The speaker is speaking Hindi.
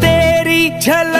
तेरी झल